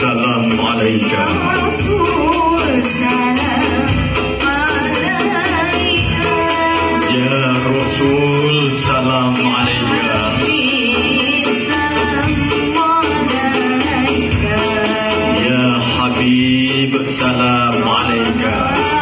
salam alaika ya Salam alaikum. Ya Habib, salam alaikum.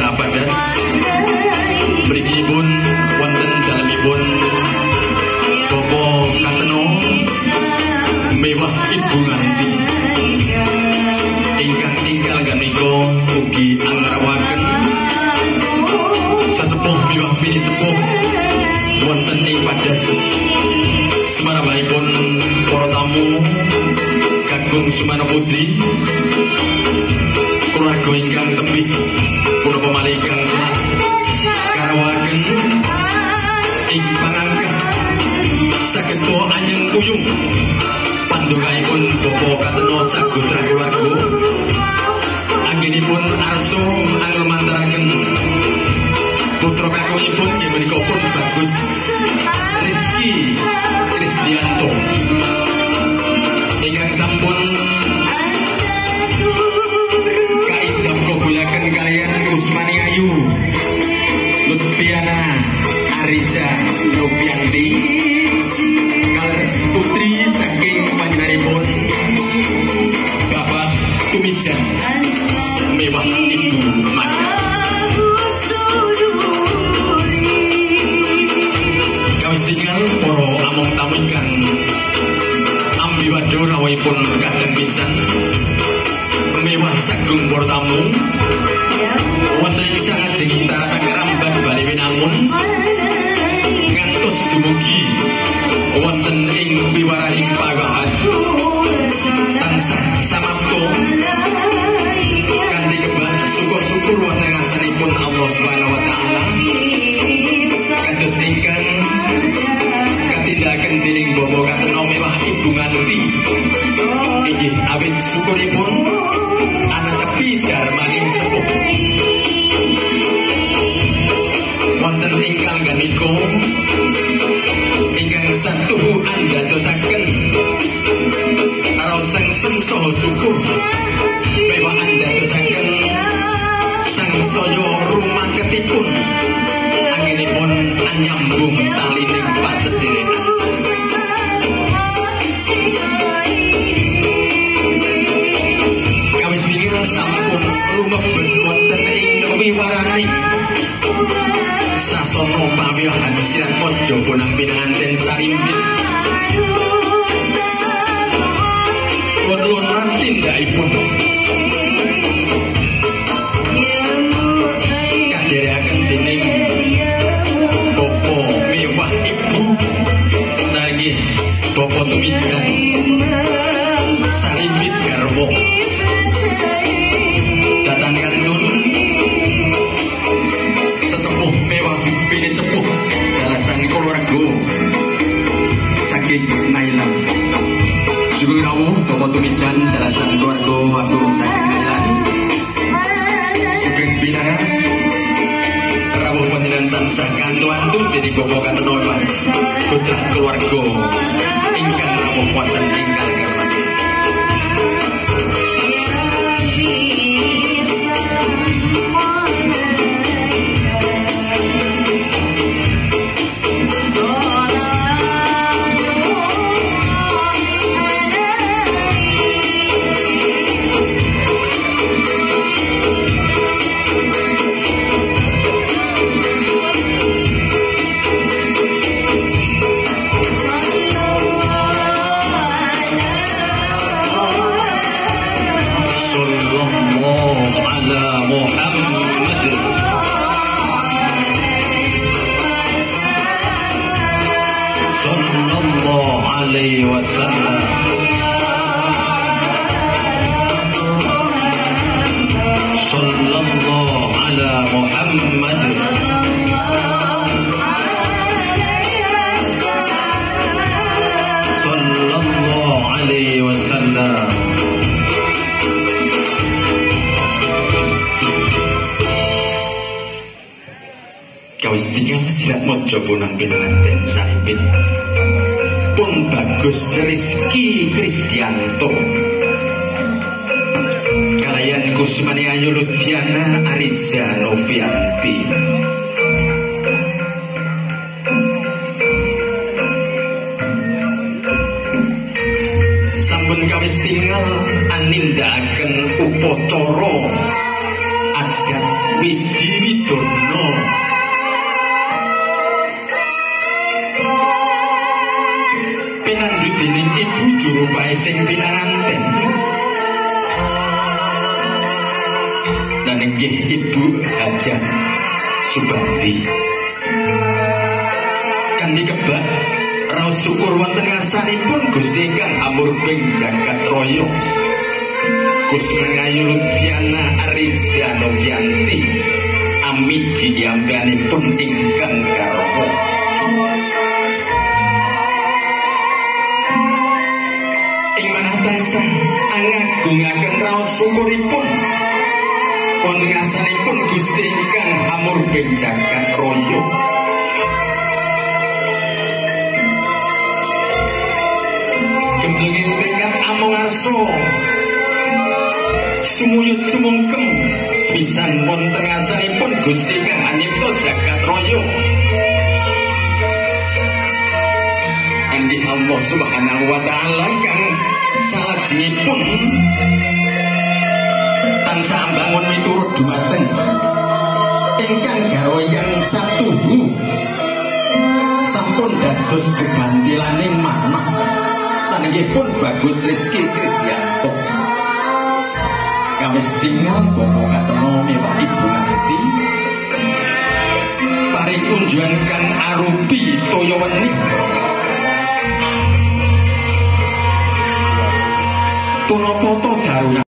Laladan desa Padas mrikipun wonten dalemipun Bobo Kateno mewah ibu nganti. Ingkang ingkang ganika ugi angrawaken sesepuh mewah pilih sepuh. Wonten ing Padas Semarabahipun para tamu Gagung Sumana Putri keluarga ingkang bawa anyeng kuyung. Pandongaipun Bapak Kateno Sagotra keluarga anggenipun arso angel mantaraken putra kakungipun inggih menika pun bagus Rizky Kristianto dumugi wonten ing wiwaraning pawahan tansah samapto kanthi kembang syukur-syukur wonten ngasanipun Allah Subhanahu wa taala. Kados ingkang katindakan dening Bobo Kateno mewah ibu nganti. Inggih awit syukuripun. Ana tepi darmaning sepuh. Wonten ingkang ganika ingkang satuhu andadosaken. Raos sengsem saha syukur mewah andadosaken. Sang saya rumaketipun anginipun anyambung talining pasederenan kawis dingin sampun lumebet wonten ing wiwaraning sasono pawiyahan sirat mojo bonang pinanganten sarimpit tindakipun kadhereaken dening Bopo mewah ibu nangih Bopo tumijan Rawuh Bapak Tumijan dalasan keluarga agung saking Nailan Sugeng binara tansah kantu-antu dadi bapa katenolan putra keluarga عليه وسلم Kau istiqam silap mojo punang pinalantin saipin Kau Agus Rizki Kristianto. Kalayan Kusmani Ayu Lutfiana Arisa Novianti. Sampun kami tinggal Aninda akan upotoro. Agat Widiridono bae sing pinanganten. Lan inggih ibu Hajah Subandi. Kanthi kebak raos syukur wonten ngarsanipun Gusti ingkang amurping jagat raya. Gusti Lutfiana Arisya Novianti Amiji diampianipun ingkang garwa angagungaken raos syukuripun wonten ngarsanipun Gusti ingkang amurping jagat raya. Gemblenging tekad among arso Sumuyut sumungkem Sepisan wonten ngarsanipun Gusti kang anyipta jagat raya Andi Allah Subhanahu wa taala kang salajengipun. Tansah bangun miturut dumateng. Ingkang garwa ingkang satuhu sampun dados gegantilaning manah. Lan inggih pun bagus Rizky Kristianto kawis tinggal bapak kateno mewah ibu nganti paring kunjuan kang arupi toya wening Tono Toto,